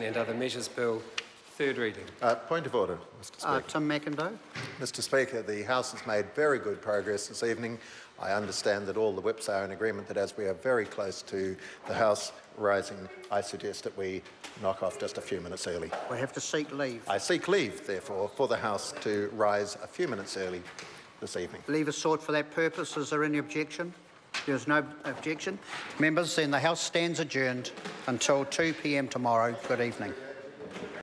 and Other Measures Bill, third reading. Uh, point of order, Mr Uh, Speaker. Tim Macindoe. Mr Speaker, the House has made very good progress this evening. I understand that all the whips are in agreement that as we are very close to the House rising, I suggest that we knock off just a few minutes early. We have to seek leave. I seek leave, therefore, for the House to rise a few minutes early this evening. Leave is sought for that purpose. Is there any objection? There is no objection. Members, then the House stands adjourned until 2 p.m. tomorrow. Good evening.